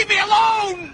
Leave me alone!